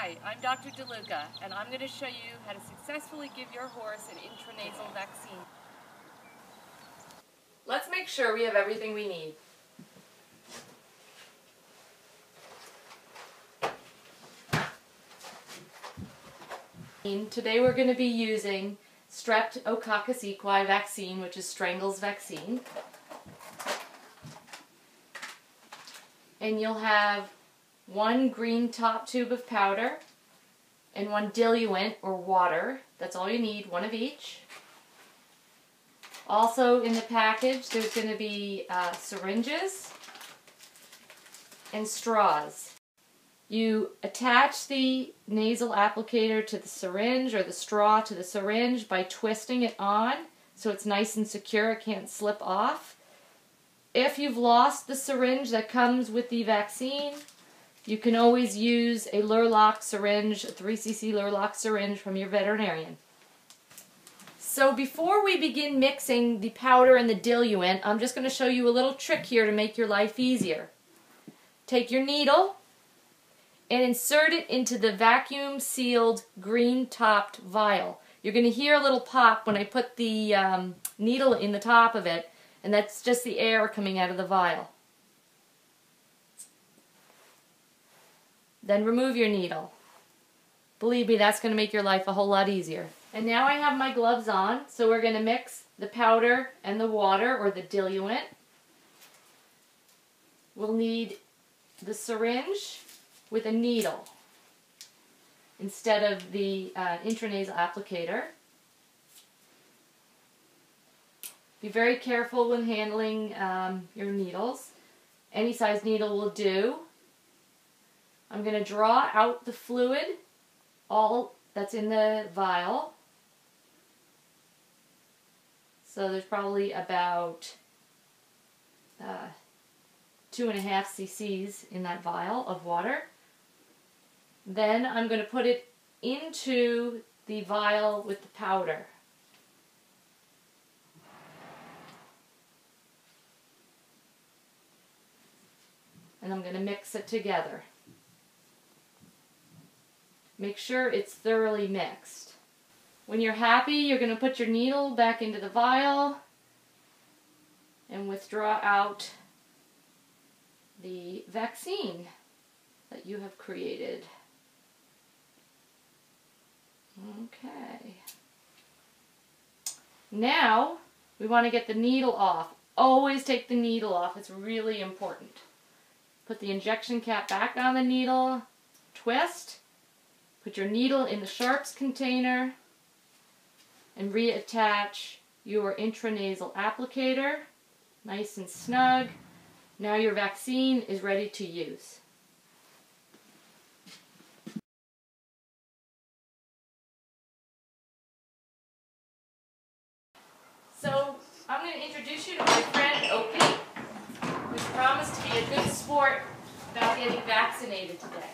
Hi, I'm Dr. DeLuca, and I'm going to show you how to successfully give your horse an intranasal vaccine. Let's make sure we have everything we need. Today we're going to be using Streptococcus equi vaccine, which is Strangle's vaccine. And you'll have one green top tube of powder and one diluent or water. That's all you need, one of each. Also in the package there's going to be uh, syringes and straws. You attach the nasal applicator to the syringe or the straw to the syringe by twisting it on so it's nice and secure, it can't slip off. If you've lost the syringe that comes with the vaccine, you can always use a Luer lock syringe, a 3cc Luer lock syringe from your veterinarian. So before we begin mixing the powder and the diluent, I'm just going to show you a little trick here to make your life easier. Take your needle and insert it into the vacuum sealed green topped vial. You're going to hear a little pop when I put the um, needle in the top of it and that's just the air coming out of the vial. Then remove your needle. Believe me, that's going to make your life a whole lot easier. And now I have my gloves on, so we're going to mix the powder and the water, or the diluent. We'll need the syringe with a needle instead of the uh, intranasal applicator. Be very careful when handling um, your needles. Any size needle will do. I'm going to draw out the fluid, all that's in the vial. So there's probably about uh, two and a half cc's in that vial of water. Then I'm going to put it into the vial with the powder. And I'm going to mix it together. Make sure it's thoroughly mixed. When you're happy, you're going to put your needle back into the vial and withdraw out the vaccine that you have created. Okay. Now, we want to get the needle off. Always take the needle off. It's really important. Put the injection cap back on the needle, twist, Put your needle in the sharps container and reattach your intranasal applicator, nice and snug. Now your vaccine is ready to use. So I'm going to introduce you to my friend Opie, who's promised to be a good sport about getting vaccinated today.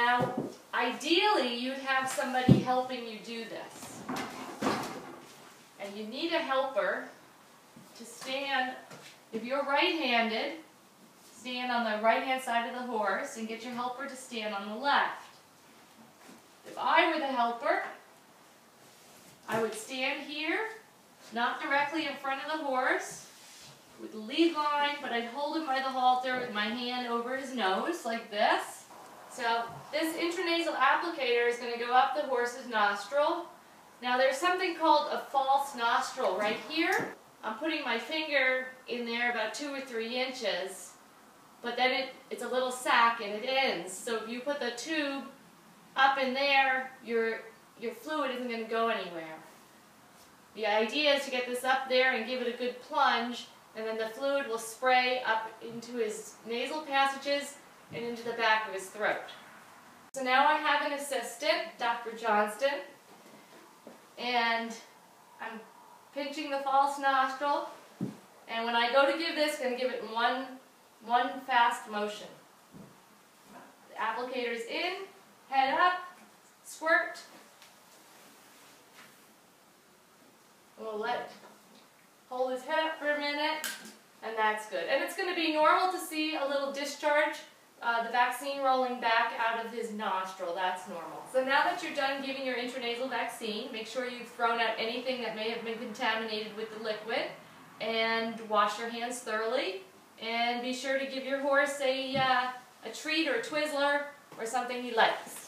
Now, ideally, you'd have somebody helping you do this. And you need a helper to stand, if you're right-handed, stand on the right-hand side of the horse and get your helper to stand on the left. If I were the helper, I would stand here, not directly in front of the horse, with the lead line, but I'd hold him by the halter with my hand over his nose, like this. So this intranasal applicator is going to go up the horse's nostril. Now there's something called a false nostril right here. I'm putting my finger in there about two or three inches, but then it, it's a little sac and it ends. So if you put the tube up in there, your, your fluid isn't going to go anywhere. The idea is to get this up there and give it a good plunge, and then the fluid will spray up into his nasal passages and into the back of his throat. So now I have an assistant, Dr. Johnston, and I'm pinching the false nostril, and when I go to give this, I'm going to give it one, one fast motion. The applicator's in, head up, squirt. We'll let hold his head up for a minute. And that's good. And it's going to be normal to see a little discharge, uh, the vaccine rolling back out of his nostril. That's normal. So now that you're done giving your intranasal vaccine, make sure you've thrown out anything that may have been contaminated with the liquid and wash your hands thoroughly. And be sure to give your horse a, uh, a treat or a Twizzler or something he likes.